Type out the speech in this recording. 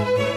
Música